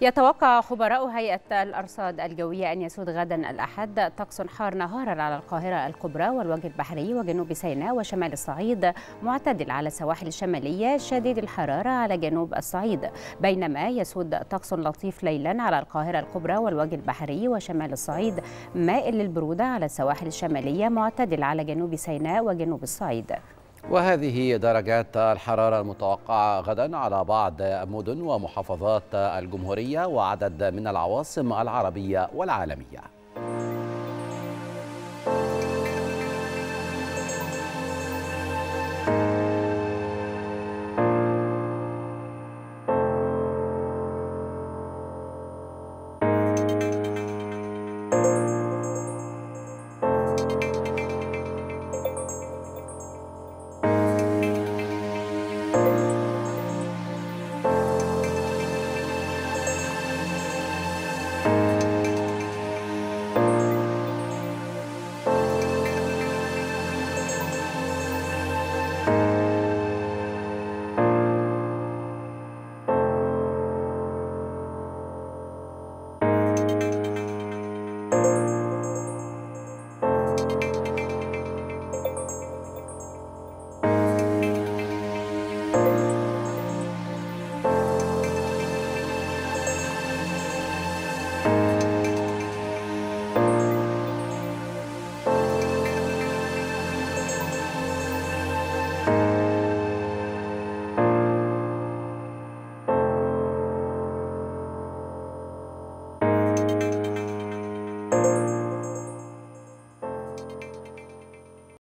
يتوقع خبراء هيئة الأرصاد الجوية أن يسود غدا الأحد طقس حار نهارا على القاهرة الكبرى والوجه البحري وجنوب سيناء وشمال الصعيد معتدل على السواحل الشمالية شديد الحرارة على جنوب الصعيد. بينما يسود طقس لطيف ليلا على القاهرة الكبرى والوجه البحري وشمال الصعيد مائل للبرودة على السواحل الشمالية معتدل على جنوب سيناء وجنوب الصعيد. وهذه درجات الحرارة المتوقعة غدا على بعض مدن ومحافظات الجمهورية وعدد من العواصم العربية والعالمية.